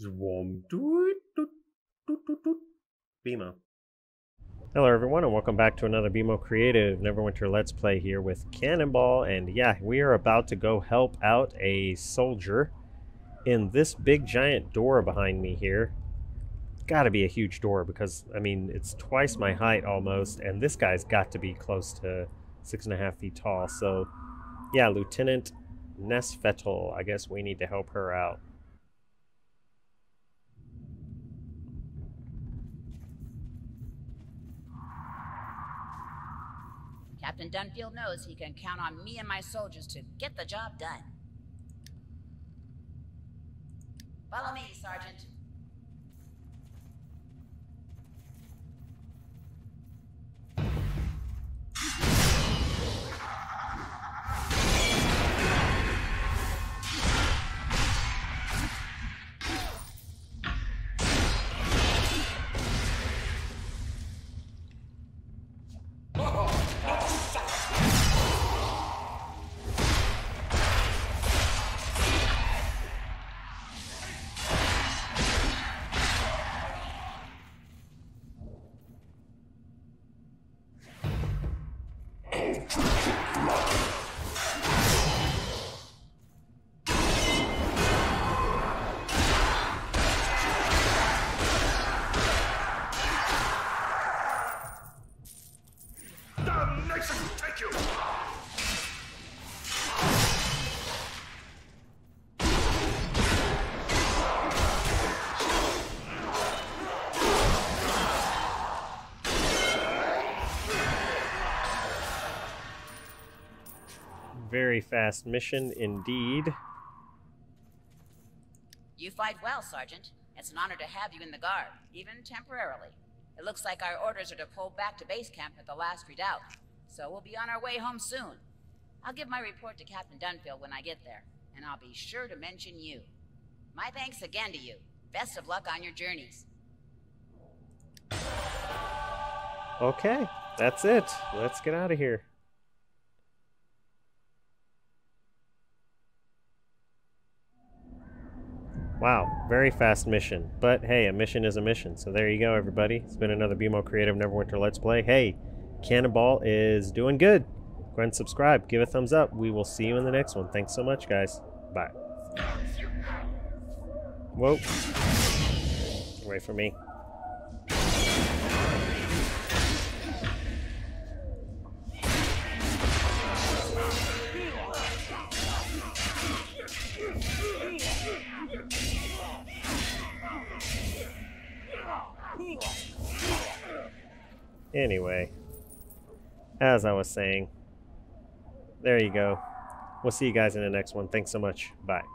Doot. BMO. Hello everyone and welcome back to another BMO Creative Neverwinter Let's Play here with Cannonball and yeah, we are about to go help out a soldier in this big giant door behind me here. Gotta be a huge door because, I mean, it's twice my height almost and this guy's got to be close to six and a half feet tall. So yeah, Lieutenant Nesfetel, I guess we need to help her out. Captain Dunfield knows he can count on me and my soldiers to get the job done. Follow me, Sergeant. Very fast mission indeed. You fight well, Sergeant. It's an honor to have you in the Guard, even temporarily. It looks like our orders are to pull back to base camp at the last redoubt, so we'll be on our way home soon. I'll give my report to Captain Dunfield when I get there, and I'll be sure to mention you. My thanks again to you. Best of luck on your journeys. Okay, that's it. Let's get out of here. Wow, very fast mission. But hey, a mission is a mission. So there you go, everybody. It's been another BMO Creative Neverwinter Let's Play. Hey, Cannonball is doing good. Go ahead and subscribe. Give a thumbs up. We will see you in the next one. Thanks so much, guys. Bye. Whoa. Away from me. Anyway, as I was saying, there you go. We'll see you guys in the next one. Thanks so much. Bye.